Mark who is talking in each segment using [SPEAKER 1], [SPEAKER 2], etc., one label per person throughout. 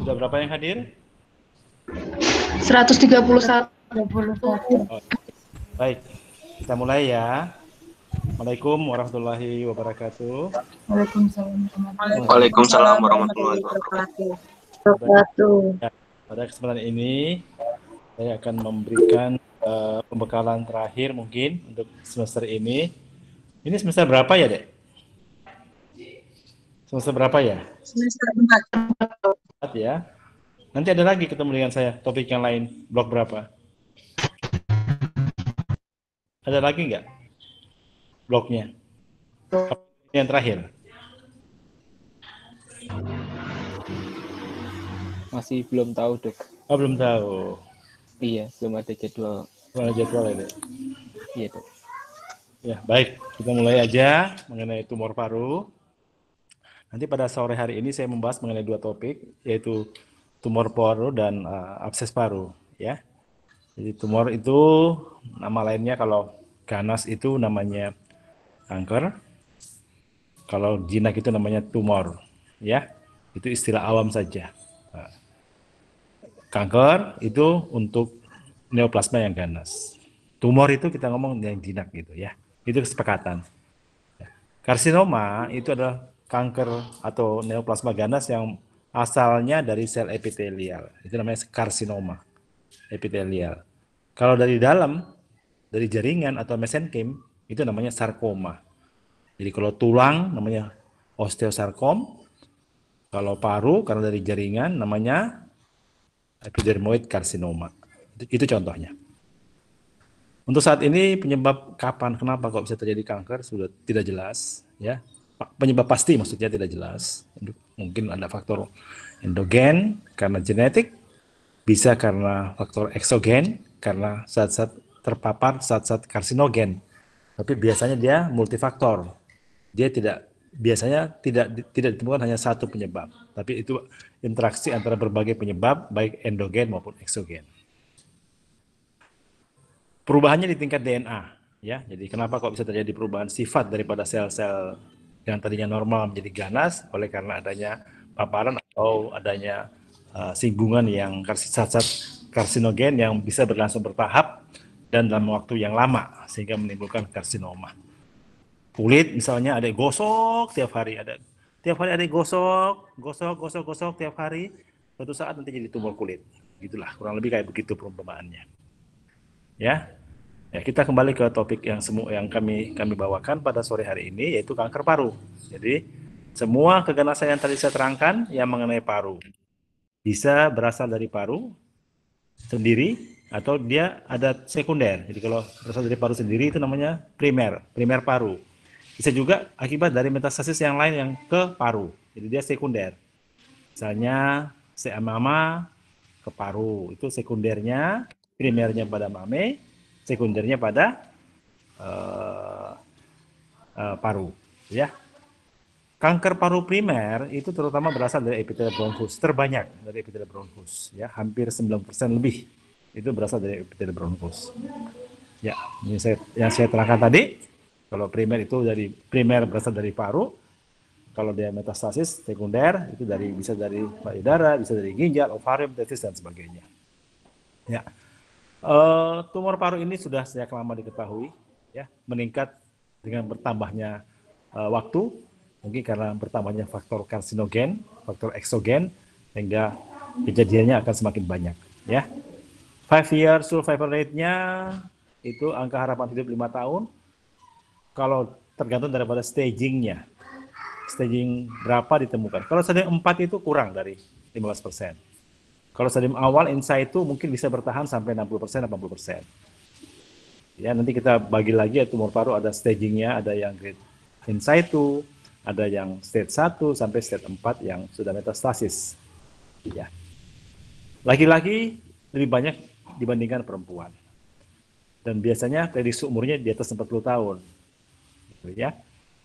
[SPEAKER 1] Sudah berapa yang hadir?
[SPEAKER 2] 131.
[SPEAKER 1] Oh, baik, kita mulai ya. Assalamualaikum warahmatullahi wabarakatuh.
[SPEAKER 3] Waalaikumsalam warahmatullahi wabarakatuh.
[SPEAKER 1] Ya, pada kesempatan ini saya akan memberikan uh, pembekalan terakhir mungkin untuk semester ini. Ini semester berapa ya, Dek? Semester berapa ya?
[SPEAKER 2] Semester
[SPEAKER 1] 4 ya. Nanti ada lagi ketemu dengan saya topik yang lain, blok berapa? Ada lagi nggak? Bloknya? Yang terakhir.
[SPEAKER 4] Masih belum tahu, Dok.
[SPEAKER 1] Oh, belum tahu.
[SPEAKER 4] Iya, belum ada jadwal.
[SPEAKER 1] Belum ada jadwal ya, Dek?
[SPEAKER 4] Iya, Dok.
[SPEAKER 1] Ya, baik. Kita mulai aja mengenai tumor paru. Nanti pada sore hari ini saya membahas mengenai dua topik, yaitu tumor paru dan uh, abses paru. Ya, jadi tumor itu nama lainnya kalau ganas itu namanya kanker, kalau jinak itu namanya tumor. Ya, itu istilah awam saja. Nah, kanker itu untuk neoplasma yang ganas. Tumor itu kita ngomong yang jinak gitu ya. Itu kesepakatan. Karsinoma itu adalah kanker atau neoplasma ganas yang asalnya dari sel epitelial. Itu namanya karsinoma epitelial. Kalau dari dalam, dari jaringan atau mesenkim, itu namanya sarkoma. Jadi kalau tulang namanya osteosarkom, kalau paru karena dari jaringan namanya epidermoid karsinoma. Itu, contohnya. Untuk saat ini penyebab kapan, kenapa kok bisa terjadi kanker sudah tidak jelas, ya. Penyebab pasti maksudnya tidak jelas. Mungkin ada faktor endogen karena genetik, bisa karena faktor eksogen karena zat-zat terpapar zat-zat karsinogen. Tapi biasanya dia multifaktor. Dia tidak biasanya tidak tidak ditemukan hanya satu penyebab, tapi itu interaksi antara berbagai penyebab baik endogen maupun eksogen. Perubahannya di tingkat DNA, ya. Jadi kenapa kok bisa terjadi perubahan sifat daripada sel-sel yang tadinya normal menjadi ganas oleh karena adanya paparan atau adanya uh, singgungan yang zat-zat karsinogen yang bisa berlangsung bertahap dan dalam waktu yang lama sehingga menimbulkan karsinoma. Kulit misalnya ada gosok tiap hari ada tiap hari ada gosok gosok gosok gosok tiap hari suatu saat nanti jadi tumor kulit. Gitulah kurang lebih kayak begitu perumpamaannya. Ya ya kita kembali ke topik yang semua yang kami kami bawakan pada sore hari ini yaitu kanker paru jadi semua keganasan yang tadi saya terangkan yang mengenai paru bisa berasal dari paru sendiri atau dia ada sekunder. Jadi kalau berasal dari paru sendiri itu namanya primer, primer paru. Bisa juga akibat dari metastasis yang lain yang ke paru. Jadi dia sekunder. Misalnya mama ke paru, itu sekundernya, primernya pada mame, sekundernya pada uh, uh, paru. Ya, kanker paru primer itu terutama berasal dari epithelial bronchus, terbanyak dari epithelial bronchus, ya hampir 90% lebih itu berasal dari epithelial bronchus. Ya, ini saya yang saya terangkan tadi kalau primer itu dari primer berasal dari paru, kalau dia metastasis sekunder itu dari bisa dari payudara, bisa dari ginjal, ovarium, testis dan sebagainya. Ya. Uh, tumor paru ini sudah sejak lama diketahui ya, meningkat dengan bertambahnya uh, waktu, mungkin karena bertambahnya faktor karsinogen, faktor eksogen sehingga kejadiannya akan semakin banyak ya. Five year survival rate-nya itu angka harapan hidup lima tahun, kalau tergantung daripada stagingnya. Staging berapa ditemukan. Kalau stadium 4 itu kurang dari 15%. Kalau stadium awal inside itu mungkin bisa bertahan sampai 60%, 80%. Ya, nanti kita bagi lagi ya tumor paru ada stagingnya, ada yang grade inside itu, ada yang stage 1 sampai stage 4 yang sudah metastasis. Ya. Laki-laki lebih banyak dibandingkan perempuan. Dan biasanya prediksi umurnya di atas 40 tahun ya.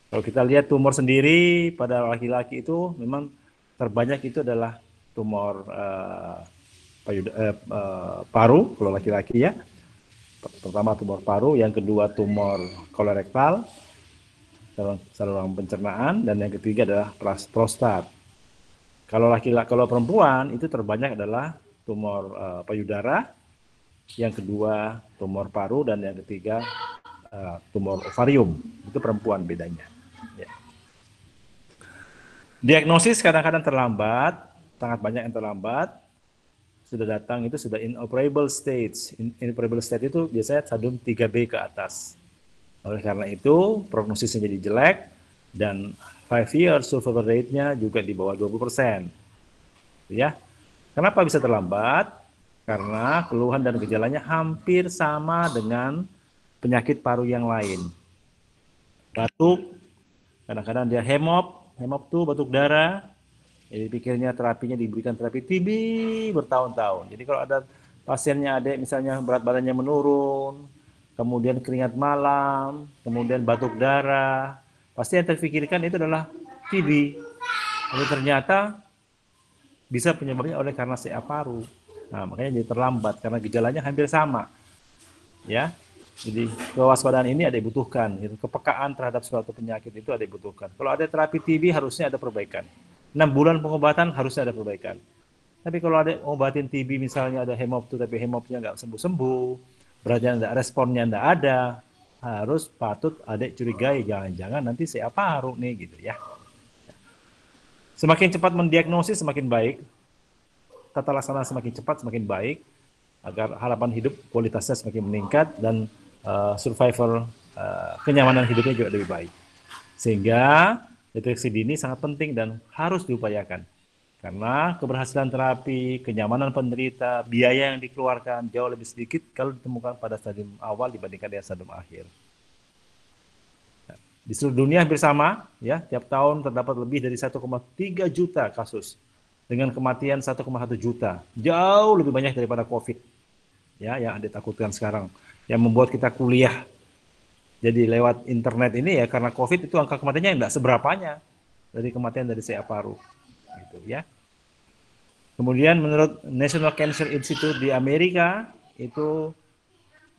[SPEAKER 1] Kalau kita lihat tumor sendiri pada laki-laki itu memang terbanyak itu adalah tumor uh, payud, uh, uh, paru kalau laki-laki ya. Pertama tumor paru, yang kedua tumor kolorektal, saluran pencernaan, dan yang ketiga adalah prostat. Kalau laki-laki kalau perempuan itu terbanyak adalah tumor uh, payudara, yang kedua tumor paru dan yang ketiga uh, tumor ovarium. Itu perempuan bedanya. Ya. Diagnosis kadang-kadang terlambat, sangat banyak yang terlambat. Sudah datang itu sudah inoperable stage. Inoperable stage itu biasanya stadium 3B ke atas. Oleh karena itu, prognosisnya jadi jelek dan 5 year survival rate-nya juga di bawah 20%. Ya. Kenapa bisa terlambat? Karena keluhan dan gejalanya hampir sama dengan penyakit paru yang lain. Batuk, kadang-kadang dia hemop, hemop tuh batuk darah. Jadi pikirnya terapinya diberikan terapi TB bertahun-tahun. Jadi kalau ada pasiennya ada misalnya berat badannya menurun, kemudian keringat malam, kemudian batuk darah. Pasti yang terpikirkan itu adalah TB. Tapi ternyata bisa penyebabnya oleh karena CA paru. Nah, makanya jadi terlambat karena gejalanya hampir sama. Ya. Jadi kewaspadaan ini ada dibutuhkan, kepekaan terhadap suatu penyakit itu ada dibutuhkan. Kalau ada terapi TB harusnya ada perbaikan. 6 bulan pengobatan harusnya ada perbaikan. Tapi kalau ada obatin TB misalnya ada hemop tapi hemopnya nggak sembuh-sembuh, beratnya enggak, responnya enggak ada, harus patut adik curigai jangan-jangan nanti saya paru nih gitu ya. Semakin cepat mendiagnosis semakin baik, tata laksana semakin cepat semakin baik, agar harapan hidup kualitasnya semakin meningkat dan uh, survival uh, kenyamanan hidupnya juga lebih baik. Sehingga deteksi dini sangat penting dan harus diupayakan. Karena keberhasilan terapi, kenyamanan penderita, biaya yang dikeluarkan jauh lebih sedikit kalau ditemukan pada stadium awal dibandingkan dengan stadium akhir. Di seluruh dunia hampir sama, ya, tiap tahun terdapat lebih dari 1,3 juta kasus dengan kematian 1,1 juta. Jauh lebih banyak daripada COVID. Ya, yang Anda takutkan sekarang. Yang membuat kita kuliah jadi lewat internet ini ya karena COVID itu angka kematiannya tidak seberapanya dari kematian dari CA paru. Gitu ya. Kemudian menurut National Cancer Institute di Amerika itu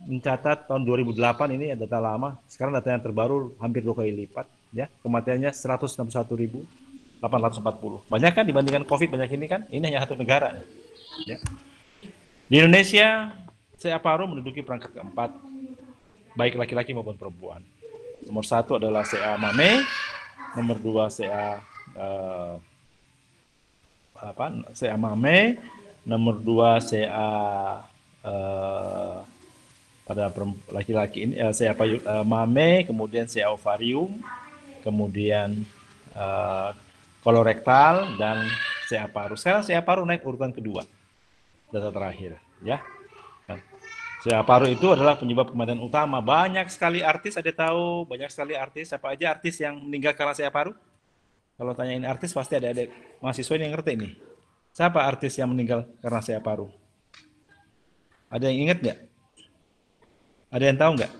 [SPEAKER 1] mencatat tahun 2008 ini data lama, sekarang data yang terbaru hampir dua kali lipat ya. Kematiannya 161.840. Banyak kan dibandingkan Covid banyak ini kan? Ini hanya satu negara. Ya. Di Indonesia CA paru menduduki perangkat keempat baik laki-laki maupun perempuan. Nomor satu adalah CA mame, nomor dua CA uh, apa CA mame, nomor dua CA uh, pada laki-laki ini uh, CA payu, uh, mame, kemudian CA ovarium, kemudian uh, kolorektal dan CA paru. Sekarang CA paru naik urutan kedua. Data terakhir, ya. CA paru itu adalah penyebab kematian utama. Banyak sekali artis, ada tahu banyak sekali artis. Siapa aja artis yang meninggal karena CA paru? Kalau tanyain artis pasti ada ada mahasiswa yang ngerti ini. Siapa artis yang meninggal karena saya paru? Ada yang ingat nggak? Ada yang tahu nggak?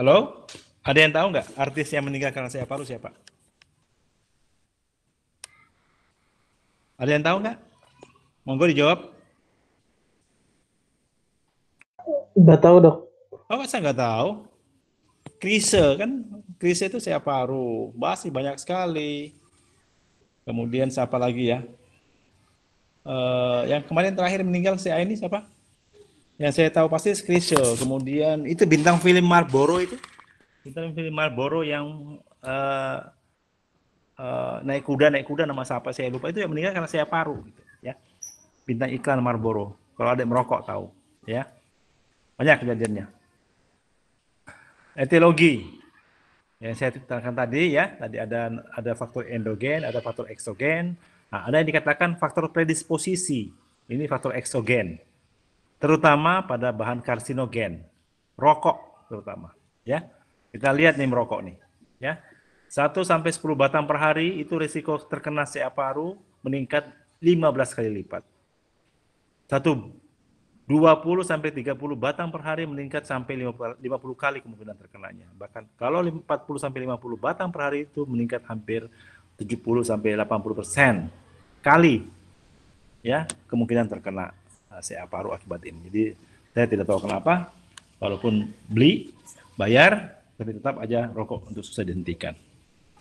[SPEAKER 1] Halo? Ada yang tahu nggak artis yang meninggal karena saya paru siapa? Ada yang tahu nggak? Monggo dijawab.
[SPEAKER 2] Nggak tahu dok.
[SPEAKER 1] Oh, saya nggak tahu. Krise kan, krise itu saya paru, masih banyak sekali. Kemudian siapa lagi ya? Uh, yang kemarin terakhir meninggal si ini siapa? Yang saya tahu pasti Krise. Kemudian itu bintang film Marlboro itu, bintang film Marlboro yang uh, uh, naik kuda naik kuda nama siapa saya lupa itu yang meninggal karena saya paru gitu ya bintang iklan Marlboro. Kalau ada merokok tahu ya. Banyak kejadiannya. Etiologi. Yang saya terangkan tadi ya. Tadi ada ada faktor endogen ada faktor eksogen. Nah, ada yang dikatakan faktor predisposisi. Ini faktor eksogen. Terutama pada bahan karsinogen. Rokok terutama ya. Kita lihat nih merokok nih ya. 1 sampai 10 batang per hari itu risiko terkena CA paru meningkat 15 kali lipat. Satu 20 sampai 30 batang per hari meningkat sampai 50, 50 kali kemungkinan terkenanya. Bahkan kalau 40 sampai 50 batang per hari itu meningkat hampir 70 sampai 80 persen kali ya kemungkinan terkena CA paru akibat ini. Jadi saya tidak tahu kenapa walaupun beli bayar tapi tetap aja rokok untuk susah dihentikan.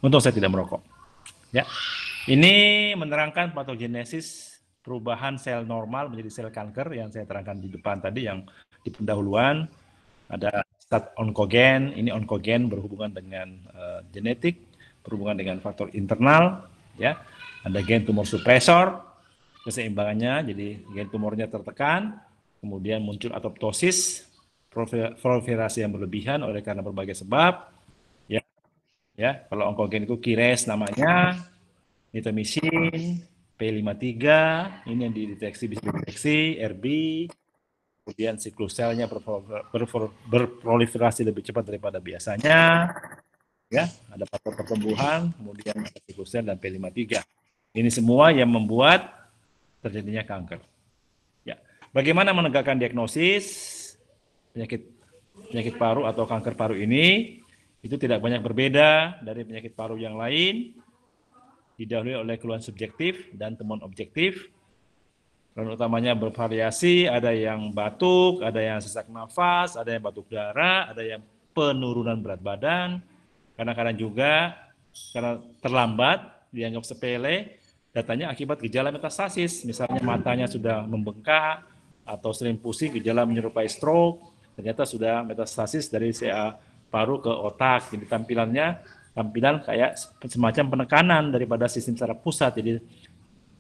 [SPEAKER 1] Untung saya tidak merokok. Ya. Ini menerangkan patogenesis perubahan sel normal menjadi sel kanker yang saya terangkan di depan tadi yang di pendahuluan ada stat onkogen, ini onkogen berhubungan dengan uh, genetik, berhubungan dengan faktor internal, ya. Ada gen tumor supresor, keseimbangannya, jadi gen tumornya tertekan, kemudian muncul apoptosis, proliferasi yang berlebihan oleh karena berbagai sebab, ya. Ya, kalau onkogen itu kires namanya, nitomisin, P53, ini yang dideteksi bisa dideteksi, RB, kemudian siklus selnya berproliferasi lebih cepat daripada biasanya, ya ada faktor pertumbuhan, kemudian siklus sel dan P53. Ini semua yang membuat terjadinya kanker. Ya, bagaimana menegakkan diagnosis penyakit penyakit paru atau kanker paru ini? Itu tidak banyak berbeda dari penyakit paru yang lain. Didahului oleh keluhan subjektif dan temuan objektif Keluhan utamanya bervariasi, ada yang batuk, ada yang sesak nafas, ada yang batuk darah, ada yang penurunan berat badan. Kadang-kadang juga karena terlambat, dianggap sepele, datanya akibat gejala metastasis. Misalnya matanya sudah membengkak, atau sering pusing, gejala menyerupai stroke, ternyata sudah metastasis dari CA paru ke otak. Jadi tampilannya tampilan kayak semacam penekanan daripada sistem secara pusat. Jadi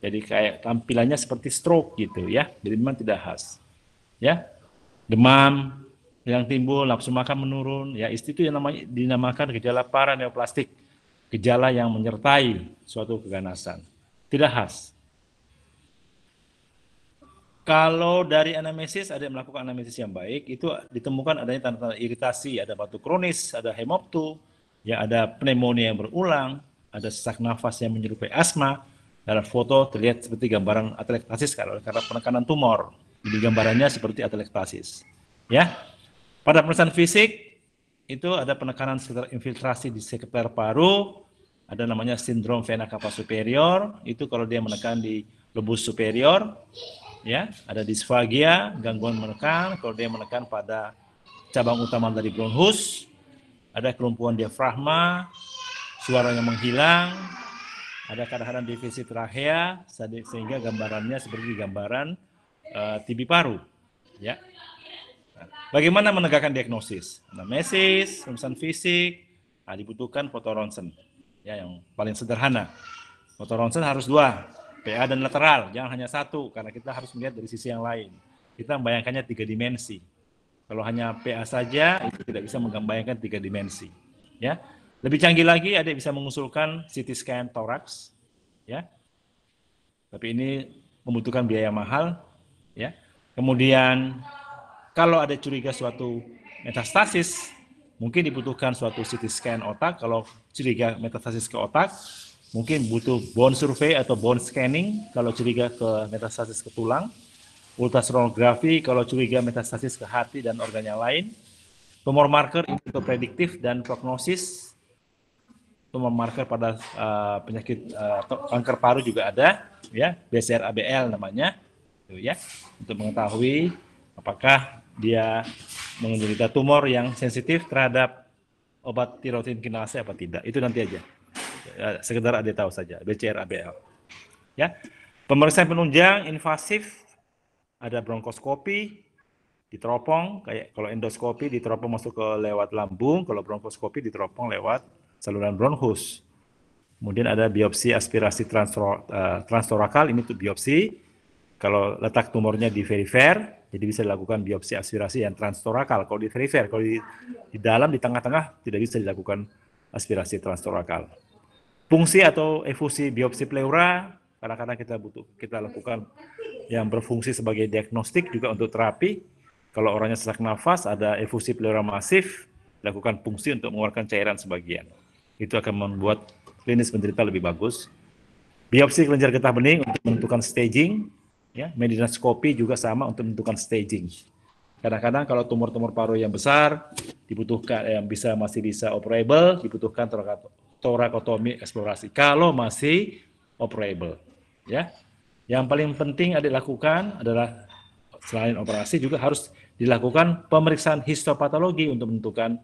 [SPEAKER 1] jadi kayak tampilannya seperti stroke gitu ya. Jadi memang tidak khas. Ya. Demam yang timbul, nafsu makan menurun, ya itu yang namanya dinamakan gejala paraneoplastik, gejala yang menyertai suatu keganasan. Tidak khas. Kalau dari anamnesis ada yang melakukan anamnesis yang baik, itu ditemukan adanya tanda-tanda iritasi, ada batuk kronis, ada hemoptu, ya ada pneumonia yang berulang, ada sesak nafas yang menyerupai asma, dalam foto terlihat seperti gambaran atelektasis karena penekanan tumor. Jadi gambarannya seperti atelektasis. Ya. Pada pemeriksaan fisik itu ada penekanan sekitar infiltrasi di sekitar paru, ada namanya sindrom vena cava superior, itu kalau dia menekan di lobus superior, ya, ada disfagia, gangguan menekan, kalau dia menekan pada cabang utama dari bronchus, ada kelumpuhan diafragma, suaranya menghilang, ada kadang-kadang divisi trachea sehingga gambarannya seperti gambaran uh, TB paru. Ya. Bagaimana menegakkan diagnosis? Anamnesis, pemeriksaan fisik, nah, dibutuhkan foto ronsen. Ya, yang paling sederhana. Foto ronsen harus dua, PA dan lateral, jangan hanya satu karena kita harus melihat dari sisi yang lain. Kita membayangkannya tiga dimensi. Kalau hanya PA saja itu tidak bisa menggambarkan tiga dimensi. Ya, lebih canggih lagi ada yang bisa mengusulkan CT scan toraks, ya. Tapi ini membutuhkan biaya mahal, ya. Kemudian kalau ada curiga suatu metastasis, mungkin dibutuhkan suatu CT scan otak. Kalau curiga metastasis ke otak, mungkin butuh bone survey atau bone scanning kalau curiga ke metastasis ke tulang. Ultrasonografi kalau curiga metastasis ke hati dan organ yang lain. Tumor marker untuk prediktif dan prognosis. Tumor marker pada uh, penyakit uh, kanker paru juga ada ya. BCR ABL namanya itu ya. Untuk mengetahui apakah dia menderita tumor yang sensitif terhadap obat tirosin kinase apa tidak. Itu nanti aja. Ya, sekedar ada tahu saja BCR ABL ya. Pemeriksaan penunjang invasif ada bronkoskopi diteropong kayak kalau endoskopi diteropong masuk ke lewat lambung kalau bronkoskopi diteropong lewat saluran bronchus. Kemudian ada biopsi aspirasi uh, transtorakal, ini tuh biopsi. Kalau letak tumornya di perifer, jadi bisa dilakukan biopsi aspirasi yang transtorakal. Kalau di perifer, kalau di, di dalam, di tengah-tengah, tidak bisa dilakukan aspirasi transtorakal. Fungsi atau efusi biopsi pleura, kadang-kadang kita butuh kita lakukan yang berfungsi sebagai diagnostik juga untuk terapi. Kalau orangnya sesak nafas, ada efusi pleura masif, lakukan fungsi untuk mengeluarkan cairan sebagian itu akan membuat klinis penderita lebih bagus. Biopsi kelenjar getah bening untuk menentukan staging, ya, medinoskopi juga sama untuk menentukan staging. Kadang-kadang kalau tumor-tumor paru yang besar dibutuhkan yang bisa masih bisa operable, dibutuhkan torakotomi eksplorasi. Kalau masih operable, ya. Yang paling penting ada dilakukan adalah selain operasi juga harus dilakukan pemeriksaan histopatologi untuk menentukan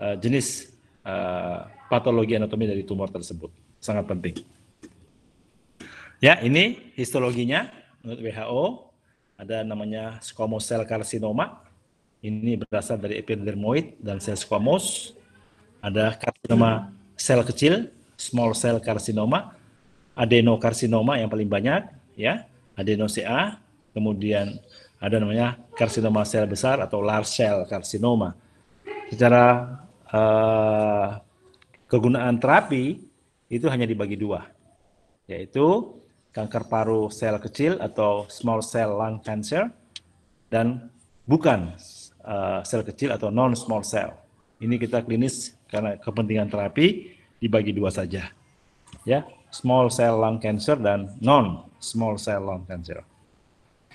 [SPEAKER 1] uh, jenis uh, patologi anatomi dari tumor tersebut. Sangat penting. Ya, ini histologinya menurut WHO ada namanya squamous cell carcinoma. Ini berasal dari epidermoid dan sel squamous. Ada karsinoma sel kecil, small cell carcinoma, adenokarsinoma yang paling banyak, ya, adeno-CA, kemudian ada namanya karsinoma sel besar atau large cell carcinoma. Secara uh, kegunaan terapi itu hanya dibagi dua, yaitu kanker paru sel kecil atau small cell lung cancer dan bukan uh, sel kecil atau non small cell. Ini kita klinis karena kepentingan terapi dibagi dua saja. Ya, small cell lung cancer dan non small cell lung cancer.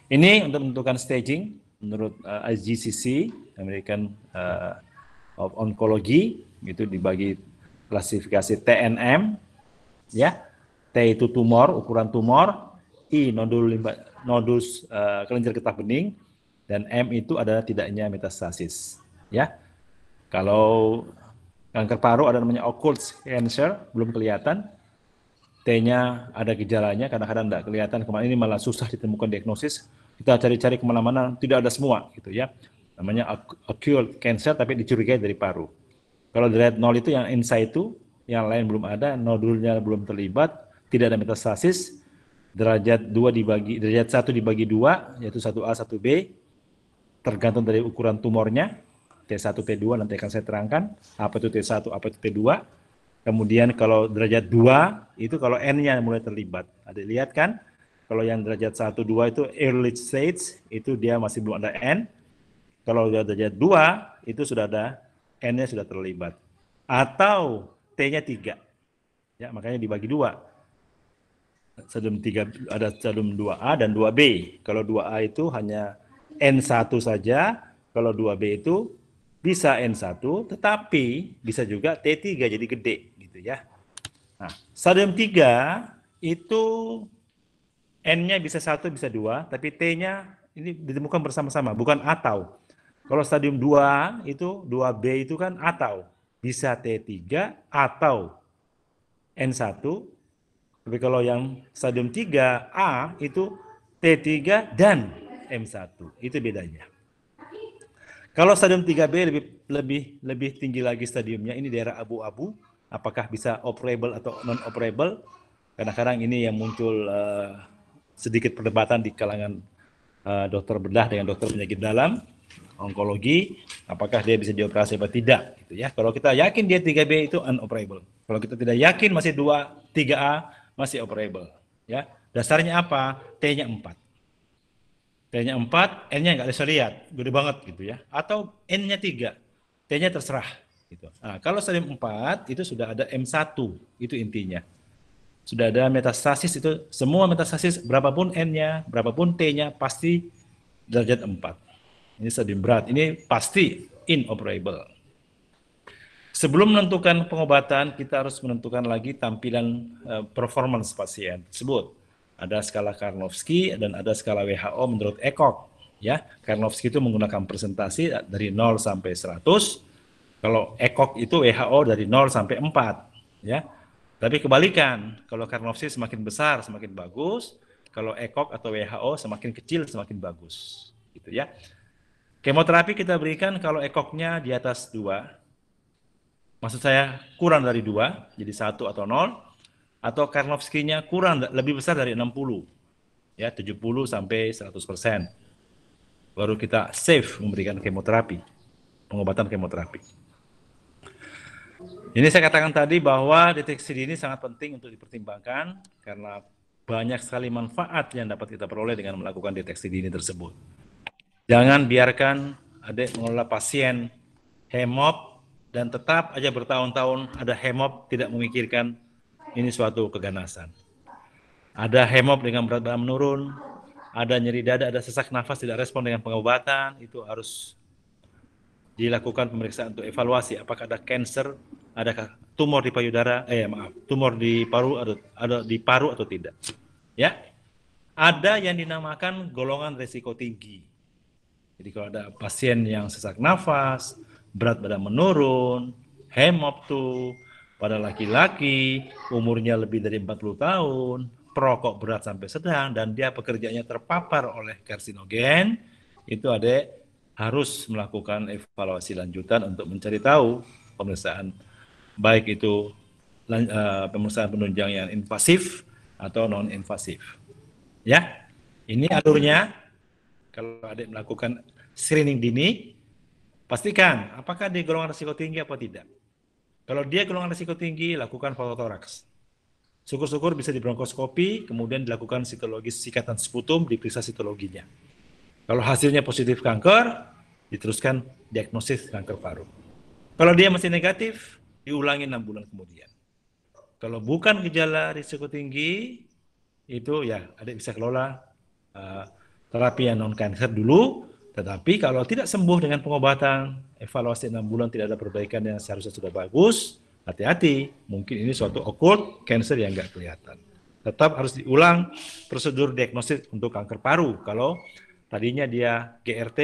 [SPEAKER 1] Ini untuk menentukan staging menurut uh, IGCC American uh, of Oncology itu dibagi klasifikasi TNM ya. T itu tumor, ukuran tumor, I nodul limba, nodus uh, kelenjar getah bening dan M itu adalah tidaknya metastasis ya. Kalau kanker paru ada namanya occult cancer, belum kelihatan. T-nya ada gejalanya, kadang-kadang tidak kelihatan. Kemarin ini malah susah ditemukan diagnosis. Kita cari-cari ke mana-mana, tidak ada semua, gitu ya. Namanya acute cancer, tapi dicurigai dari paru. Kalau derajat nol itu yang inside itu, yang lain belum ada, nodulnya belum terlibat, tidak ada metastasis. Derajat dua dibagi, derajat satu dibagi dua, yaitu satu A, satu B, tergantung dari ukuran tumornya T1, T2 nanti akan saya terangkan apa itu T1, apa itu T2. Kemudian kalau derajat 2 itu kalau N-nya mulai terlibat. Ada lihat kan? Kalau yang derajat 1, 2 itu early stage, itu dia masih belum ada N. Kalau derajat 2 itu sudah ada N-nya sudah terlibat. Atau T-nya 3. Ya, makanya dibagi dua. Stadium 3 ada stadium 2A dan 2B. Kalau 2A itu hanya N1 saja, kalau 2B itu bisa N1 tetapi bisa juga T3 jadi gede gitu ya. Nah, stadium 3 itu N-nya bisa satu bisa dua, tapi T-nya ini ditemukan bersama-sama, bukan atau. Kalau stadium 2 itu 2B itu kan atau bisa T3 atau N1. Tapi kalau yang stadium 3A itu T3 dan M1. Itu bedanya. Kalau stadium 3B lebih lebih lebih tinggi lagi stadiumnya, ini daerah abu-abu, apakah bisa operable atau non operable? Kadang-kadang ini yang muncul uh, sedikit perdebatan di kalangan uh, dokter bedah dengan dokter penyakit dalam, onkologi, apakah dia bisa dioperasi atau tidak gitu ya. Kalau kita yakin dia 3B itu unoperable. Kalau kita tidak yakin masih 2, 3A masih operable ya. Dasarnya apa? T-nya 4. T-nya 4, N-nya nggak bisa lihat, gede banget gitu ya. Atau N-nya 3, T-nya terserah. Gitu. Nah, kalau stadium 4 itu sudah ada M1, itu intinya. Sudah ada metastasis itu, semua metastasis berapapun N-nya, berapapun T-nya, pasti derajat 4. Ini stadium berat, ini pasti inoperable. Sebelum menentukan pengobatan, kita harus menentukan lagi tampilan uh, performance pasien tersebut ada skala Karnofsky dan ada skala WHO menurut ECOG. Ya, Karnofsky itu menggunakan presentasi dari 0 sampai 100. Kalau ECOG itu WHO dari 0 sampai 4, ya. Tapi kebalikan, kalau Karnofsky semakin besar semakin bagus, kalau ECOG atau WHO semakin kecil semakin bagus, gitu ya. Kemoterapi kita berikan kalau ECOG-nya di atas 2, maksud saya kurang dari 2, jadi 1 atau 0, atau Karnofsky-nya kurang lebih besar dari 60 ya 70 sampai 100 persen. Baru kita safe memberikan kemoterapi pengobatan kemoterapi ini saya katakan tadi bahwa deteksi dini sangat penting untuk dipertimbangkan karena banyak sekali manfaat yang dapat kita peroleh dengan melakukan deteksi dini tersebut. Jangan biarkan adik mengelola pasien hemop dan tetap aja bertahun-tahun ada hemop tidak memikirkan ini suatu keganasan. Ada hemop dengan berat badan menurun, ada nyeri dada, ada sesak nafas tidak respon dengan pengobatan, itu harus dilakukan pemeriksaan untuk evaluasi apakah ada cancer, adakah tumor di payudara, eh maaf, tumor di paru atau ada di paru atau tidak. Ya. Ada yang dinamakan golongan risiko tinggi. Jadi kalau ada pasien yang sesak nafas, berat badan menurun, hemop tuh pada laki-laki umurnya lebih dari 40 tahun, perokok berat sampai sedang, dan dia pekerjaannya terpapar oleh karsinogen, itu ada harus melakukan evaluasi lanjutan untuk mencari tahu pemeriksaan baik itu uh, pemeriksaan penunjang yang invasif atau non invasif. Ya, ini alurnya. Kalau adik melakukan screening dini, pastikan apakah dia golongan risiko tinggi apa tidak. Kalau dia golongan risiko tinggi, lakukan fototoraks. Syukur-syukur bisa di bronkoskopi, kemudian dilakukan sitologis sikatan sputum, diperiksa sitologinya. Kalau hasilnya positif kanker, diteruskan diagnosis kanker paru. Kalau dia masih negatif, diulangi enam bulan kemudian. Kalau bukan gejala risiko tinggi, itu ya ada bisa kelola uh, terapi yang non kanker dulu. Tetapi kalau tidak sembuh dengan pengobatan, evaluasi enam bulan tidak ada perbaikan yang seharusnya sudah bagus, hati-hati. Mungkin ini suatu occult cancer yang nggak kelihatan. Tetap harus diulang prosedur diagnosis untuk kanker paru. Kalau tadinya dia GRT,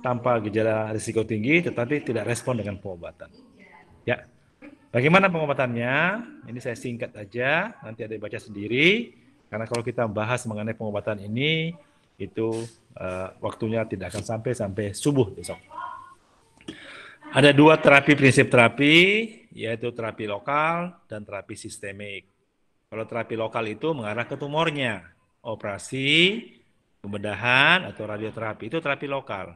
[SPEAKER 1] tanpa gejala risiko tinggi tetapi tidak respon dengan pengobatan. Ya. Bagaimana pengobatannya? Ini saya singkat aja, nanti ada baca sendiri. Karena kalau kita bahas mengenai pengobatan ini, itu uh, waktunya tidak akan sampai sampai subuh besok. Ada dua terapi prinsip terapi, yaitu terapi lokal dan terapi sistemik. Kalau terapi lokal itu mengarah ke tumornya, operasi, pembedahan atau radioterapi itu terapi lokal.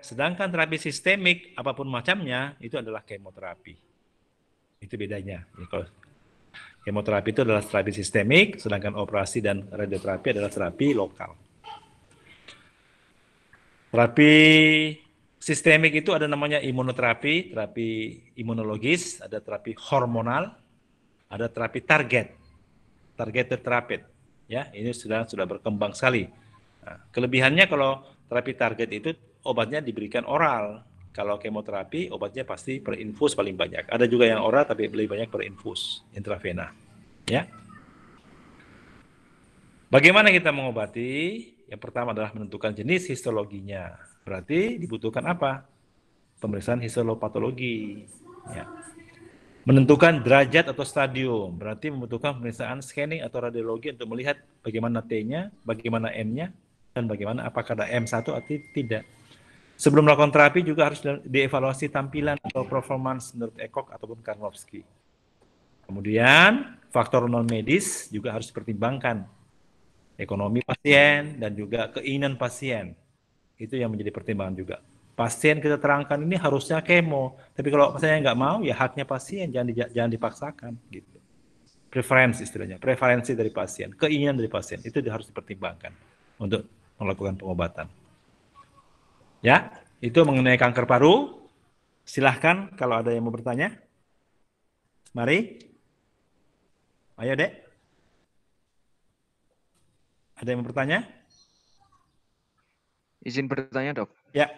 [SPEAKER 1] Sedangkan terapi sistemik apa pun macamnya itu adalah kemoterapi. Itu bedanya. Ya, kemoterapi itu adalah terapi sistemik, sedangkan operasi dan radioterapi adalah terapi lokal. Terapi sistemik itu ada namanya imunoterapi, terapi imunologis, ada terapi hormonal, ada terapi target, targeted therapy. Ya, ini sudah sudah berkembang sekali. Kelebihannya kalau terapi target itu obatnya diberikan oral. Kalau kemoterapi, obatnya pasti per infus paling banyak. Ada juga yang oral, tapi lebih banyak per infus, intravena. Ya. Bagaimana kita mengobati? Yang pertama adalah menentukan jenis histologinya. Berarti dibutuhkan apa? Pemeriksaan histopatologi. Ya. Menentukan derajat atau stadium. Berarti membutuhkan pemeriksaan scanning atau radiologi untuk melihat bagaimana T-nya, bagaimana M-nya, dan bagaimana apakah ada M1 atau tidak. Sebelum melakukan terapi juga harus dievaluasi tampilan atau performance menurut Ekok ataupun Karnowski. Kemudian faktor non medis juga harus dipertimbangkan. Ekonomi pasien dan juga keinginan pasien. Itu yang menjadi pertimbangan juga. Pasien kita terangkan ini harusnya kemo, tapi kalau pasien nggak mau ya haknya pasien, jangan di, jangan dipaksakan gitu. Preferensi istilahnya, preferensi dari pasien, keinginan dari pasien itu harus dipertimbangkan untuk melakukan pengobatan. Ya, itu mengenai kanker paru. Silahkan kalau ada yang mau bertanya. Mari. Ayo, Dek. Ada yang mau bertanya?
[SPEAKER 3] Izin bertanya, Dok.
[SPEAKER 1] Ya.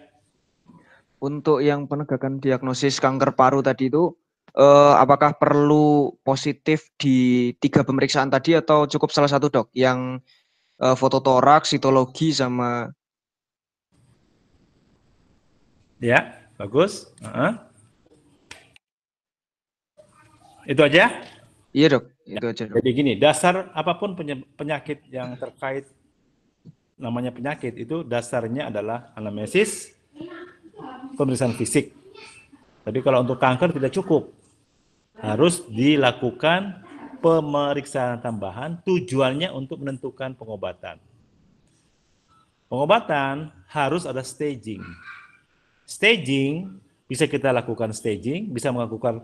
[SPEAKER 3] Untuk yang penegakan diagnosis kanker paru tadi itu, eh, apakah perlu positif di tiga pemeriksaan tadi atau cukup salah satu, Dok? Yang eh, fototoraks, sitologi, sama
[SPEAKER 1] Ya, bagus. Uh -huh. Itu aja?
[SPEAKER 3] Iya dok, itu aja dok.
[SPEAKER 1] Jadi gini, dasar apa pun penyakit yang terkait namanya penyakit itu dasarnya adalah anamnesis, pemeriksaan fisik. Tapi kalau untuk kanker tidak cukup. Harus dilakukan pemeriksaan tambahan tujuannya untuk menentukan pengobatan. Pengobatan harus ada staging. Staging bisa kita lakukan staging, bisa melakukan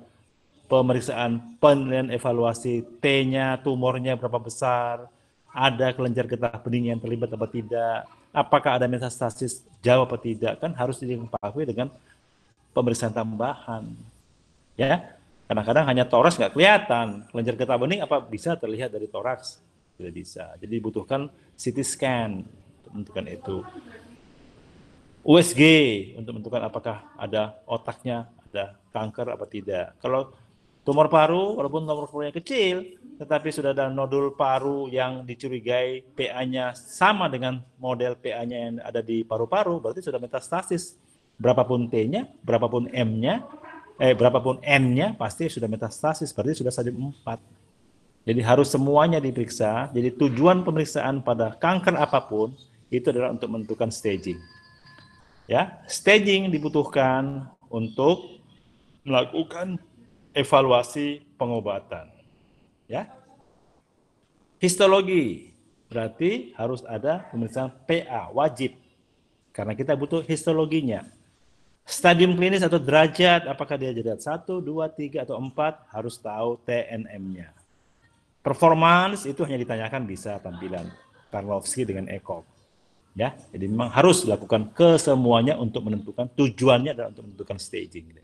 [SPEAKER 1] pemeriksaan penilaian evaluasi T-nya, tumornya berapa besar, ada kelenjar getah bening yang terlibat apa tidak, apakah ada metastasis jauh apa tidak, kan harus dilengkapi dengan pemeriksaan tambahan. Ya, kadang-kadang hanya toraks nggak kelihatan, kelenjar getah bening apa bisa terlihat dari toraks? Tidak bisa. Jadi dibutuhkan CT scan untuk menentukan itu. USG untuk menentukan apakah ada otaknya ada kanker apa tidak. Kalau tumor paru, walaupun tumor parunya kecil, tetapi sudah ada nodul paru yang dicurigai PA-nya sama dengan model PA-nya yang ada di paru-paru, berarti sudah metastasis. Berapapun T-nya, berapapun M-nya, eh berapapun n-nya pasti sudah metastasis, berarti sudah stadium 4. Jadi harus semuanya diperiksa. Jadi tujuan pemeriksaan pada kanker apa pun itu adalah untuk menentukan staging. Ya, staging dibutuhkan untuk melakukan evaluasi pengobatan. Ya. Histologi berarti harus ada pemeriksaan PA wajib karena kita butuh histologinya. Stadium klinis atau derajat, apakah dia derajat 1, 2, 3, atau 4, harus tahu TNM-nya. Performance itu hanya ditanyakan bisa tampilan Karlovsky dengan ECOG. Ya, jadi memang harus dilakukan kesemuanya untuk menentukan tujuannya adalah untuk menentukan staging.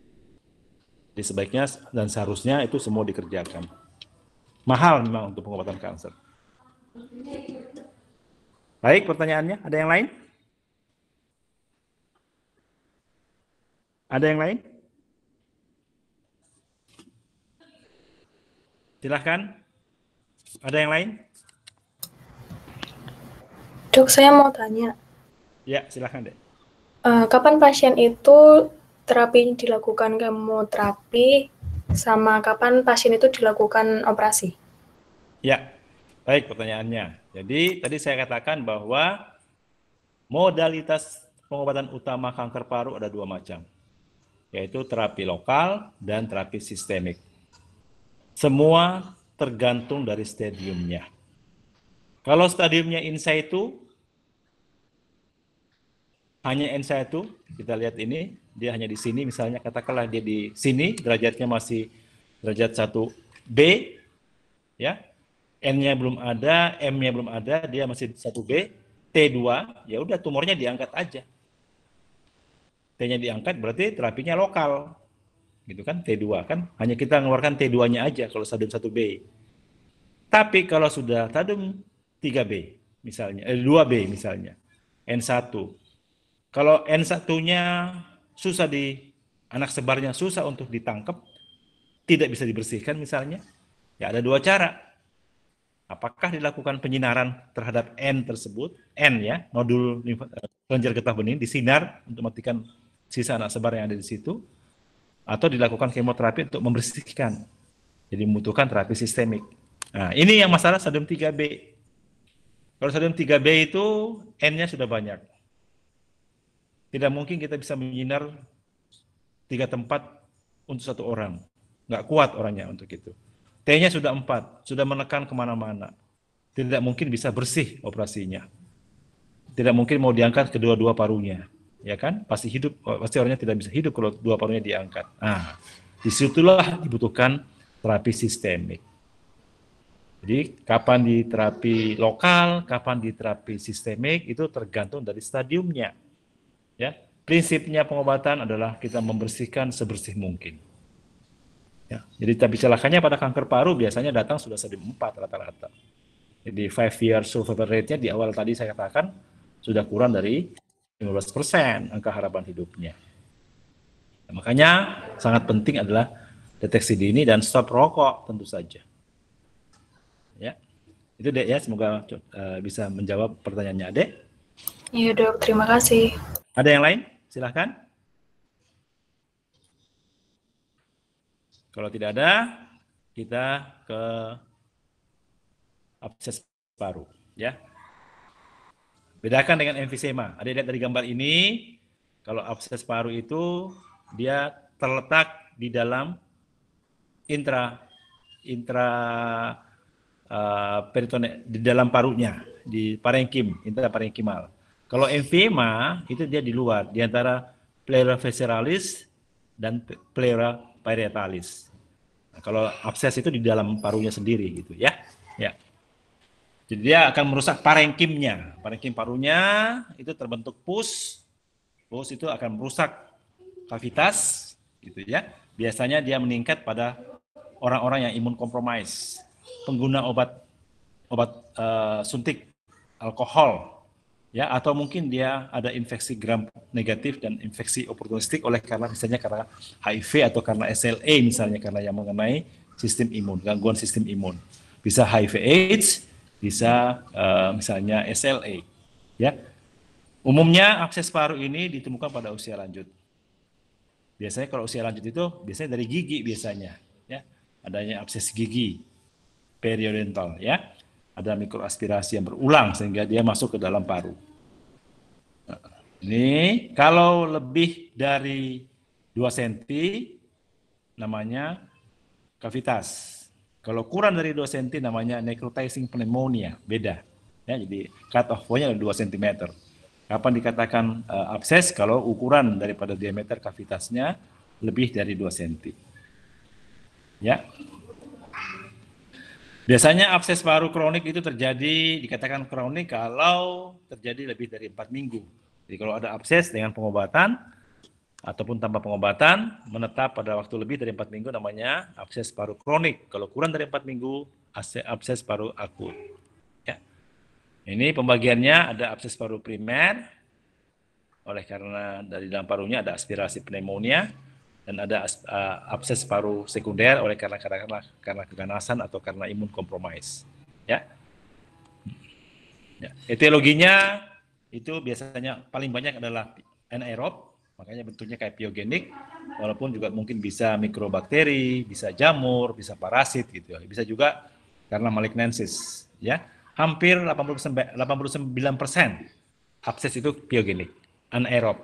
[SPEAKER 1] Jadi sebaiknya dan seharusnya itu semua dikerjakan. Mahal memang untuk pengobatan kanker. Baik, pertanyaannya ada yang lain? Ada yang lain? Silahkan. Ada yang lain?
[SPEAKER 5] Dok, saya mau tanya,
[SPEAKER 1] Ya, silahkan deh.
[SPEAKER 5] eh, kapan pasien itu terapi dilakukan kemoterapi, sama kapan pasien itu dilakukan operasi?
[SPEAKER 1] Ya, baik pertanyaannya. Jadi tadi saya katakan bahwa modalitas pengobatan utama kanker paru ada dua macam, yaitu terapi lokal dan terapi sistemik. Semua tergantung dari stadiumnya. Kalau stadiumnya in situ, hanya in situ, kita lihat ini, dia hanya di sini, misalnya katakanlah dia di sini, derajatnya masih derajat 1B, ya, N-nya belum ada, M-nya belum ada, dia masih 1B, T2, ya udah tumornya diangkat aja. T-nya diangkat berarti terapinya lokal. Gitu kan, T2 kan hanya kita mengeluarkan T2-nya aja kalau stadium 1B. Tapi kalau sudah stadium 3B misalnya, eh, 2B misalnya, N1. Kalau N1-nya susah di anak sebarnya susah untuk ditangkap, tidak bisa dibersihkan misalnya, ya ada dua cara apakah dilakukan penyinaran terhadap N tersebut, N ya, nodul kelenjar getah bening disinar untuk matikan sisa anak sebar yang ada di situ, atau dilakukan kemoterapi untuk membersihkan. Jadi membutuhkan terapi sistemik. Nah, ini yang masalah stadium 3B. Kalau stadium 3B itu N-nya sudah banyak. Tidak mungkin kita bisa menyinar tiga tempat untuk satu orang. Nggak kuat orangnya untuk itu. T-nya sudah empat, sudah menekan ke mana-mana. Tidak mungkin bisa bersih operasinya. Tidak mungkin mau diangkat kedua-dua parunya, ya kan? Pasti hidup, pasti orangnya tidak bisa hidup kalau dua parunya diangkat. Nah, di situlah dibutuhkan terapi sistemik. Jadi kapan di terapi lokal, kapan di terapi sistemik itu tergantung dari stadiumnya. Ya, prinsipnya pengobatan adalah kita membersihkan sebersih mungkin. Ya, jadi tapi celakanya pada kanker paru biasanya datang sudah stadium 4 rata-rata. Jadi 5 year survival rate-nya di awal tadi saya katakan sudah kurang dari 15% angka harapan hidupnya. Nah, makanya sangat penting adalah deteksi dini dan stop rokok tentu saja. Ya, itu dek ya semoga uh, bisa menjawab pertanyaannya dek.
[SPEAKER 5] Iya dok, terima kasih.
[SPEAKER 1] Ada yang lain? Silahkan. Kalau tidak ada, kita ke abses paru, ya. Bedakan dengan emfisema. Ada lihat dari gambar ini, kalau abses paru itu dia terletak di dalam intra intra uh, peritone di dalam parunya, di parenkim, intra parenkimal. Kalau emfisema itu dia di luar, di antara pleura visceralis dan pleura parietalis. Nah, kalau abses itu di dalam parunya sendiri gitu ya. Ya. Jadi dia akan merusak parenkimnya. Parenkim parunya itu terbentuk pus. Pus itu akan merusak kavitas gitu ya. Biasanya dia meningkat pada orang-orang yang imun kompromis, pengguna obat obat uh, suntik alkohol ya atau mungkin dia ada infeksi gram negatif dan infeksi oportunistik oleh karena misalnya karena HIV atau karena SLA misalnya karena yang mengenai sistem imun gangguan sistem imun bisa HIV AIDS bisa uh, misalnya SLA ya umumnya akses paru ini ditemukan pada usia lanjut Biasanya kalau usia lanjut itu biasanya dari gigi biasanya, ya. Adanya abses gigi periodontal, ya. Ada mikroaspirasi yang berulang sehingga dia masuk ke dalam paru. Ini kalau lebih dari 2 cm namanya kavitas. Kalau kurang dari 2 cm namanya necrotizing pneumonia, beda. Ya, jadi cut off point-nya 2 cm. Kapan dikatakan uh, abses? Kalau ukuran daripada diameter kavitasnya lebih dari 2 cm. Ya. Biasanya abses paru kronik itu terjadi, dikatakan kronik kalau terjadi lebih dari empat minggu. Jadi kalau ada abses dengan pengobatan, ataupun tanpa pengobatan, menetap pada waktu lebih dari empat minggu namanya abses paru kronik. Kalau kurang dari empat minggu, abses paru akut. Ya. Ini pembagiannya ada abses paru primer, oleh karena dari dalam parunya ada aspirasi pneumonia, dan ada abses paru sekunder oleh karena karena karena keganasan atau karena imun kompromis. Ya. ya. Etiologinya itu biasanya paling banyak adalah anaerob, makanya bentuknya kayak piogenik, walaupun juga mungkin bisa mikrobakteri, bisa jamur, bisa parasit gitu ya. Bisa juga karena malignansis, ya. Hampir 89 persen abses itu piogenik, anaerob,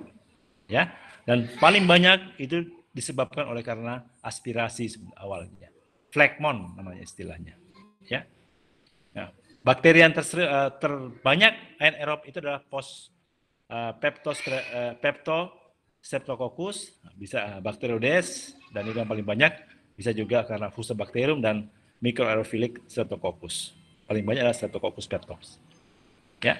[SPEAKER 1] ya. Dan paling banyak itu disebabkan oleh karena aspirasi awalnya. Flekmon namanya istilahnya. Ya. Nah, bakteri yang ter, uh, terbanyak anaerob itu adalah pos uh, peptos uh, pepto streptococcus, bisa Bacteroides dan itu yang paling banyak bisa juga karena Fusobacterium dan Microaerophilic streptococcus. Paling banyak adalah Streptococcus peptos. Ya.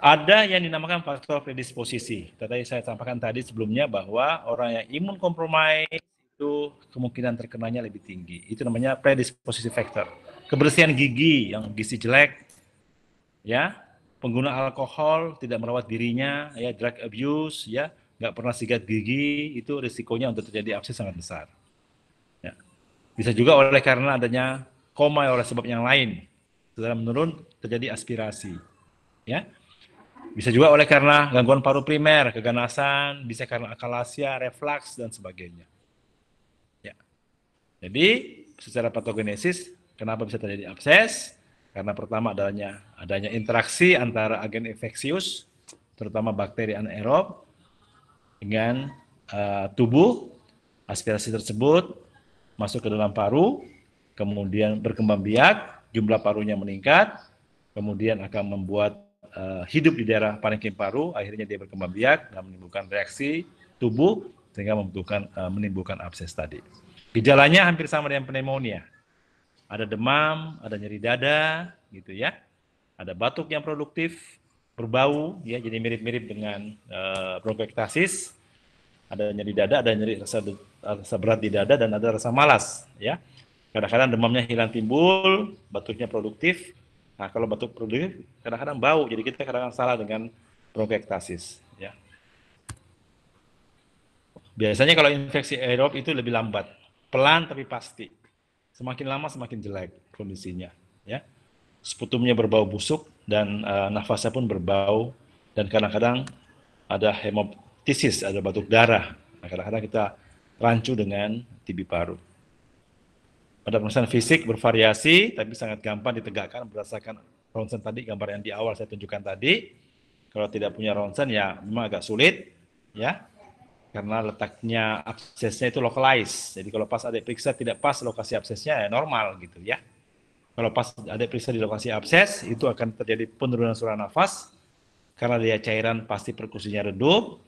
[SPEAKER 1] Ada yang dinamakan faktor predisposisi. Tadi saya sampaikan tadi sebelumnya bahwa orang yang imun kompromis itu kemungkinan terkenanya lebih tinggi. Itu namanya predisposisi factor. Kebersihan gigi yang gizi jelek, ya, pengguna alkohol, tidak merawat dirinya, ya, drug abuse, ya, nggak pernah sikat gigi, itu risikonya untuk terjadi abses sangat besar. Ya. Bisa juga oleh karena adanya koma oleh sebab yang lain. Setelah menurun terjadi aspirasi. Ya, bisa juga oleh karena gangguan paru primer, keganasan, bisa karena akalasia, reflux, dan sebagainya. Ya. Jadi, secara patogenesis, kenapa bisa terjadi abses? Karena pertama adanya adanya interaksi antara agen infeksius, terutama bakteri anaerob, dengan uh, tubuh, aspirasi tersebut masuk ke dalam paru, kemudian berkembang biak, jumlah parunya meningkat, kemudian akan membuat uh, hidup di daerah parenkim paru, akhirnya dia berkembang biak dan menimbulkan reaksi tubuh sehingga membutuhkan uh, menimbulkan abses tadi. Gejalanya hampir sama dengan pneumonia. Ada demam, ada nyeri dada, gitu ya. Ada batuk yang produktif, berbau, ya, jadi mirip-mirip dengan uh, bronkiektasis. Ada nyeri dada, ada nyeri rasa, rasa berat di dada, dan ada rasa malas, ya. Kadang-kadang demamnya hilang timbul, batuknya produktif, Nah, kalau batuk produktif kadang-kadang bau, jadi kita kadang-kadang salah dengan bronkiektasis. Ya. Biasanya kalau infeksi aerob itu lebih lambat, pelan tapi pasti. Semakin lama semakin jelek kondisinya. Ya. Sputumnya berbau busuk dan uh, nafasnya pun berbau dan kadang-kadang ada hemoptisis, ada batuk darah. Nah, kadang-kadang kita rancu dengan TB paru. Pada pemeriksaan fisik bervariasi, tapi sangat gampang ditegakkan berdasarkan ronsen tadi, gambar yang di awal saya tunjukkan tadi. Kalau tidak punya ronsen ya memang agak sulit, ya, karena letaknya absesnya itu localized. Jadi kalau pas ada periksa tidak pas lokasi absesnya ya normal gitu ya. Kalau pas ada periksa di lokasi abses itu akan terjadi penurunan saluran nafas karena dia cairan pasti perkusinya redup,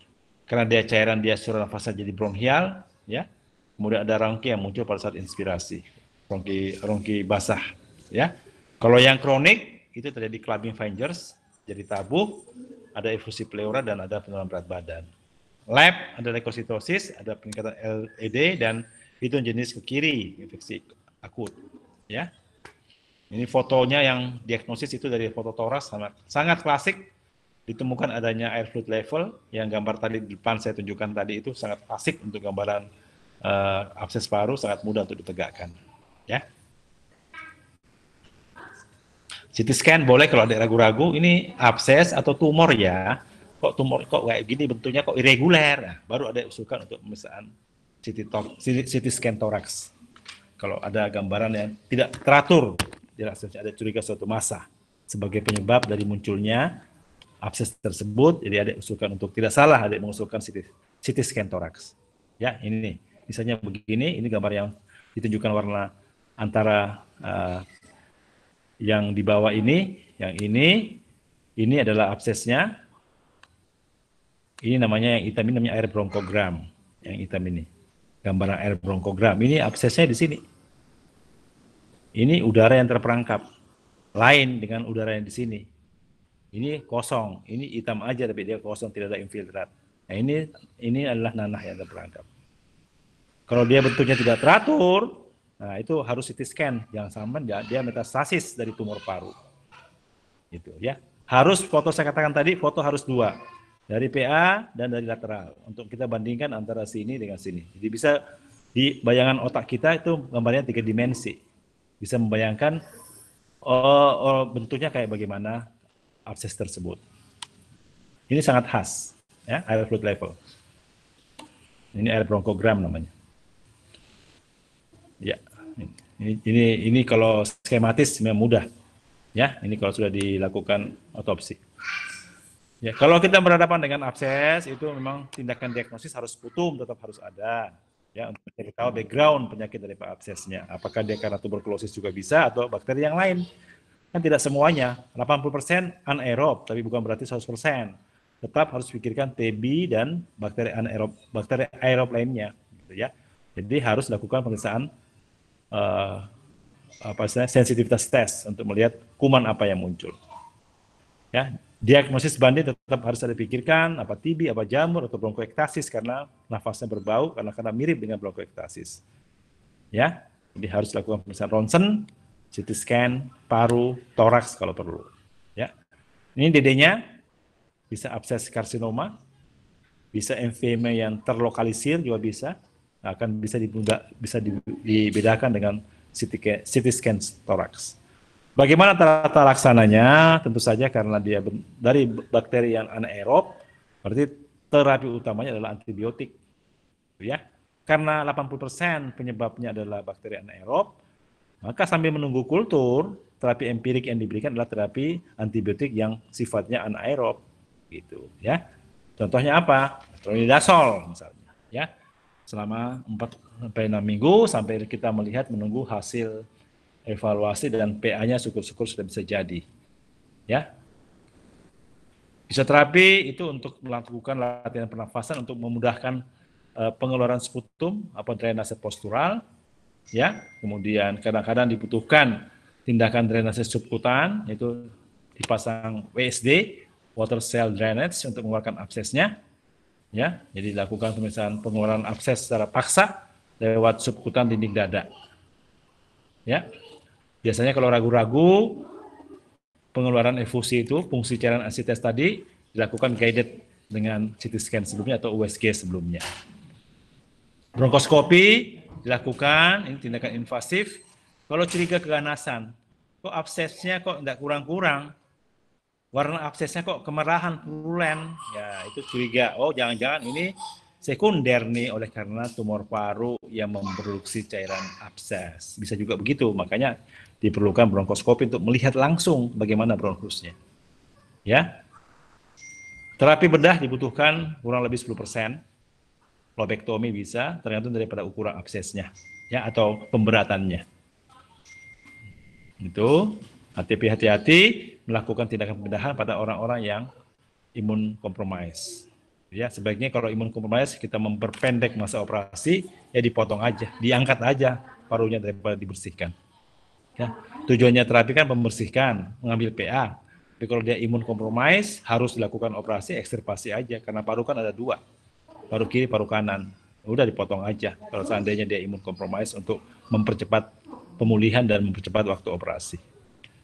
[SPEAKER 1] karena dia cairan dia saluran nafasnya jadi bronchial, ya. Kemudian ada rongki yang muncul pada saat inspirasi rongki rongki basah ya. Kalau yang kronik itu terjadi clubbing fingers, jadi tabuh, ada efusi pleura dan ada penurunan berat badan. Lab ada leukositosis, ada peningkatan LED dan itu jenis ke kiri infeksi akut ya. Ini fotonya yang diagnosis itu dari foto toras sangat sangat klasik ditemukan adanya air fluid level yang gambar tadi di depan saya tunjukkan tadi itu sangat klasik untuk gambaran uh, abses paru sangat mudah untuk ditegakkan ya. CT scan boleh kalau ada ragu-ragu ini abses atau tumor ya. kok tumor kok kayak gini bentuknya kok irreguler, nah, baru ada usulkan untuk pemeriksaan CT, CT, scan thorax. Kalau ada gambaran yang tidak teratur, ada curiga suatu masa sebagai penyebab dari munculnya abses tersebut, jadi ada usulkan untuk tidak salah ada mengusulkan CT, CT scan thorax. Ya, ini nih. Misalnya begini, ini gambar yang ditunjukkan warna antara eh, yang di bawah ini, yang ini, ini adalah absesnya. Ini namanya yang hitam ini namanya air bronkogram, yang hitam ini. Gambaran air bronkogram. Ini absesnya di sini. Ini udara yang terperangkap. Lain dengan udara yang di sini. Ini kosong, ini hitam aja tapi dia kosong tidak ada infiltrat. Nah ini ini adalah nanah yang terperangkap. Kalau dia bentuknya tidak teratur, nah itu harus CT scan. Jangan sampai dia, metastasis dari tumor paru. Itu ya. Harus foto saya katakan tadi, foto harus dua. Dari PA dan dari lateral. Untuk kita bandingkan antara sini dengan sini. Jadi bisa di bayangan otak kita itu gambarnya tiga dimensi. Bisa membayangkan oh, oh, bentuknya kayak bagaimana abses tersebut. Ini sangat khas, ya, air fluid level. Ini air bronkogram namanya. Ya, ini ini, ini kalau skematis memang mudah. Ya, ini kalau sudah dilakukan otopsi. Ya, kalau kita berhadapan dengan abses itu memang tindakan diagnosis harus putum tetap harus ada. Ya, untuk mencari tahu background penyakit dari Pak absesnya. Apakah dia karena tuberkulosis juga bisa atau bakteri yang lain? Kan tidak semuanya. 80% anaerob, tapi bukan berarti 100%. Tetap harus pikirkan TB dan bakteri anaerob, bakteri aerob lainnya, gitu ya. Jadi harus lakukan pemeriksaan eh, apa sensitivitas tes untuk melihat kuman apa yang muncul. Ya, diagnosis banding tetap harus ada pikirkan apa TB, apa jamur atau bronkoektasis karena nafasnya berbau karena karena mirip dengan bronkoektasis. Ya, jadi harus lakukan pemeriksaan ronsen, CT scan, paru, toraks kalau perlu. Ya, ini DD-nya bisa abses karsinoma, bisa emfyema yang terlokalisir juga bisa, akan bisa dibuda, bisa dibedakan dengan CT, CT scan toraks. Bagaimana tata laksananya? Tentu saja karena dia dari bakteri yang anaerob, berarti terapi utamanya adalah antibiotik. Ya. Karena 80% penyebabnya adalah bakteri anaerob, maka sambil menunggu kultur, terapi empirik yang diberikan adalah terapi antibiotik yang sifatnya anaerob gitu, ya. Contohnya apa? Tronidazol misalnya, ya. Selama 4 sampai 6 minggu sampai kita melihat menunggu hasil evaluasi dan PA-nya syukur-syukur sudah bisa jadi. Ya. Fisioterapi itu untuk melakukan latihan pernafasan untuk memudahkan uh, pengeluaran sputum apa drainase postural ya. Kemudian kadang-kadang dibutuhkan tindakan drainase subkutan yaitu dipasang WSD water cell drainage untuk mengeluarkan absesnya ya. Jadi dilakukan pemeriksaan pengeluaran abses secara paksa lewat subkutan dinding dada. Ya, Biasanya kalau ragu-ragu pengeluaran efusi itu fungsi cairan asites tadi dilakukan guided dengan CT scan sebelumnya atau USG sebelumnya. Bronkoskopi dilakukan, ini tindakan invasif. Kalau curiga keganasan, kok absesnya kok tidak kurang-kurang, warna absesnya kok kemerahan purulen, ya itu curiga. Oh jangan-jangan ini sekunder nih oleh karena tumor paru yang memproduksi cairan abses. Bisa juga begitu, makanya diperlukan bronkoskopi untuk melihat langsung bagaimana bronkusnya. Ya. Terapi bedah dibutuhkan kurang lebih 10%. Lobektomi bisa tergantung daripada ukuran absesnya ya atau pemberatannya. Itu hati hati-hati melakukan tindakan pembedahan pada orang-orang yang imun kompromis. Ya, sebaiknya kalau imun kompromis kita memperpendek masa operasi, ya dipotong aja, diangkat aja parunya daripada dibersihkan. Ya, tujuannya terapi kan membersihkan, mengambil PA. Tapi kalau dia imun kompromis, harus dilakukan operasi ekstirpasi aja, karena paru kan ada dua, paru kiri, paru kanan. Udah dipotong aja. Kalau seandainya dia imun kompromis untuk mempercepat pemulihan dan mempercepat waktu operasi.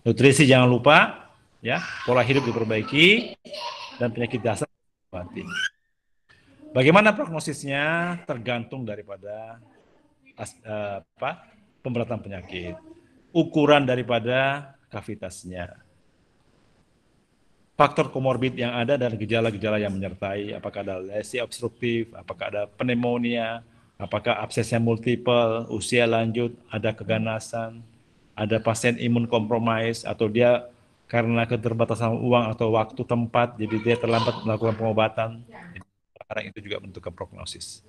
[SPEAKER 1] Nutrisi jangan lupa, ya, pola hidup diperbaiki dan penyakit dasar mati. Bagaimana prognosisnya tergantung daripada uh, apa, pemberatan penyakit ukuran daripada kavitasnya. faktor komorbid yang ada dan gejala-gejala yang menyertai, apakah ada lesi obstruktif, apakah ada pneumonia, apakah absesnya multiple, usia lanjut, ada keganasan, ada pasien imun kompromis, atau dia karena keterbatasan uang atau waktu tempat, jadi dia terlambat melakukan pengobatan. Karena itu juga menentukan prognosis.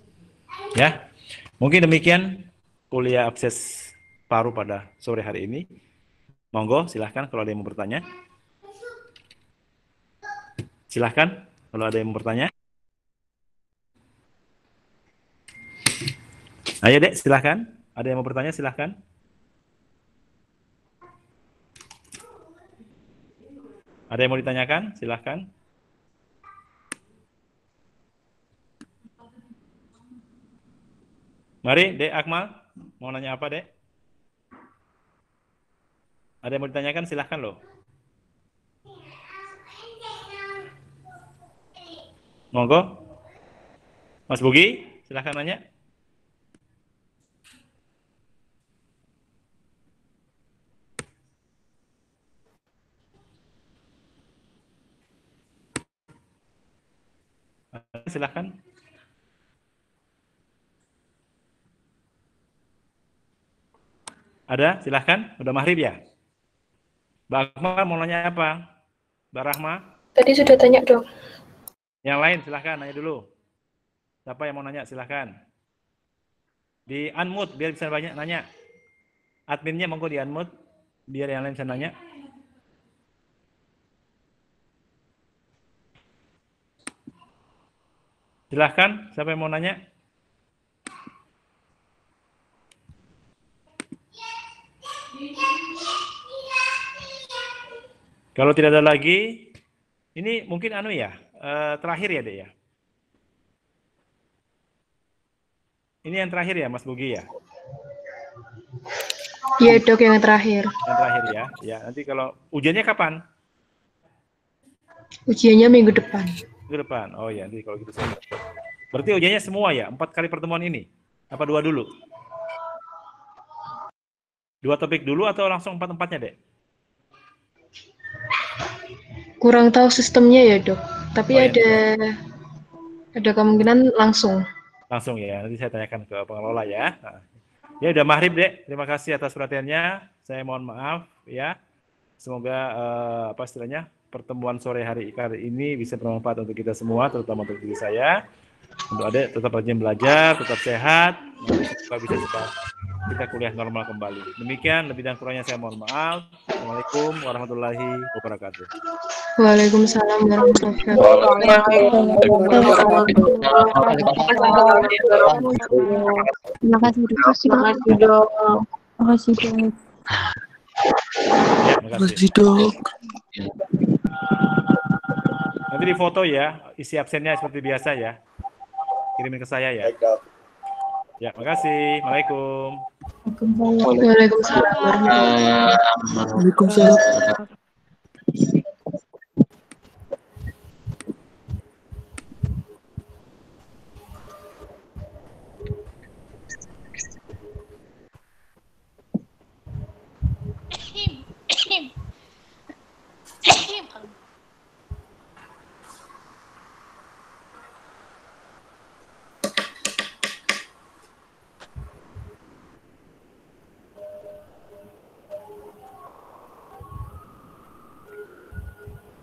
[SPEAKER 1] Ya, mungkin demikian kuliah abses paru pada sore hari ini. Monggo, silahkan kalau ada yang mau bertanya. Silahkan kalau ada yang mau bertanya. Ayo dek, silahkan. Ada yang mau bertanya, silahkan. Ada yang mau ditanyakan? Silahkan. Mari, Dek Akmal. Mau nanya apa, Dek? Ada yang mau ditanyakan? Silahkan loh. Monggo. Mas Bugi, silahkan nanya. Silahkan. Ada? Silahkan. Udah maghrib ya? Mbak Akmal mau nanya apa? Mbak Rahma?
[SPEAKER 5] Tadi sudah tanya dok.
[SPEAKER 1] Yang lain silahkan nanya dulu. Siapa yang mau nanya silahkan. Di unmute biar bisa banyak nanya. Adminnya monggo di unmute biar yang lain bisa nanya. Silahkan, siapa yang mau nanya? Kalau tidak ada lagi, ini mungkin anu ya, eh, terakhir ya dek ya. Ini yang terakhir ya Mas Bugi ya?
[SPEAKER 5] Iya dok yang terakhir.
[SPEAKER 1] Yang terakhir ya. Ya, nanti kalau ujiannya kapan?
[SPEAKER 5] Ujiannya minggu depan.
[SPEAKER 1] Minggu depan. Oh ya, nanti kalau gitu saya. Berarti ujiannya semua ya, empat kali pertemuan ini? Apa dua dulu? Dua topik dulu atau langsung empat-empatnya, Dek?
[SPEAKER 5] Kurang tahu sistemnya ya dok. Tapi
[SPEAKER 1] Oh, iya.
[SPEAKER 5] ada ada kemungkinan langsung.
[SPEAKER 1] Langsung ya, nanti saya tanyakan ke pengelola ya. Nah. Ya udah maghrib, Dek. Terima kasih atas perhatiannya. Saya mohon maaf ya. Semoga eh, apa istilahnya pertemuan sore hari kali ini bisa bermanfaat untuk kita semua, terutama untuk diri saya. Untuk adik tetap rajin belajar, tetap sehat, supaya bisa kita, kita kuliah normal kembali. Demikian, lebih dan kurangnya saya mohon maaf. Assalamualaikum warahmatullahi wabarakatuh.
[SPEAKER 5] Waalaikumsalam warahmatullahi wabarakatuh.
[SPEAKER 6] Terima kasih dok. Terima kasih dok. Terima kasih dok.
[SPEAKER 1] Terima kasih.
[SPEAKER 7] dok.
[SPEAKER 1] Nanti di foto ya, isi absennya seperti biasa ya. Kirimin ke saya ya. Ya, makasih. Waalaikumsalam.
[SPEAKER 5] Waalaikumsalam warahmatullahi wabarakatuh.
[SPEAKER 7] Waalaikumsalam.